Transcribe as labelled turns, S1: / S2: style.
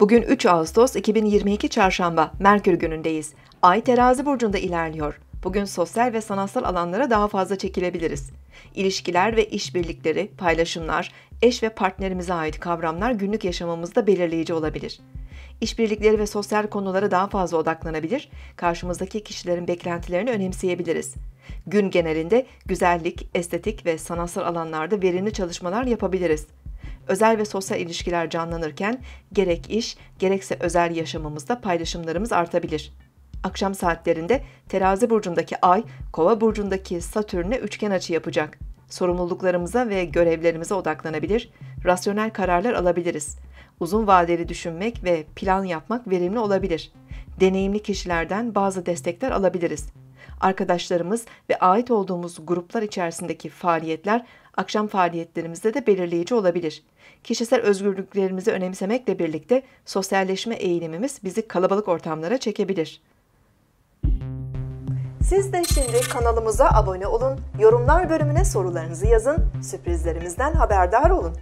S1: Bugün 3 Ağustos 2022 Çarşamba, Merkür günündeyiz. Ay terazi burcunda ilerliyor. Bugün sosyal ve sanatsal alanlara daha fazla çekilebiliriz. İlişkiler ve işbirlikleri, paylaşımlar, eş ve partnerimize ait kavramlar günlük yaşamımızda belirleyici olabilir. İşbirlikleri ve sosyal konulara daha fazla odaklanabilir, karşımızdaki kişilerin beklentilerini önemseyebiliriz. Gün genelinde güzellik, estetik ve sanatsal alanlarda verimli çalışmalar yapabiliriz özel ve sosyal ilişkiler canlanırken gerek iş gerekse özel yaşamımızda paylaşımlarımız artabilir. Akşam saatlerinde terazi burcundaki ay, kova burcundaki satürne üçgen açı yapacak. Sorumluluklarımıza ve görevlerimize odaklanabilir, rasyonel kararlar alabiliriz. Uzun vadeli düşünmek ve plan yapmak verimli olabilir. Deneyimli kişilerden bazı destekler alabiliriz arkadaşlarımız ve ait olduğumuz gruplar içerisindeki faaliyetler akşam faaliyetlerimizde de belirleyici olabilir. Kişisel özgürlüklerimizi önemsemekle birlikte sosyalleşme eğilimimiz bizi kalabalık ortamlara çekebilir. Siz de şimdi kanalımıza abone olun, yorumlar bölümüne sorularınızı yazın, sürprizlerimizden haberdar olun.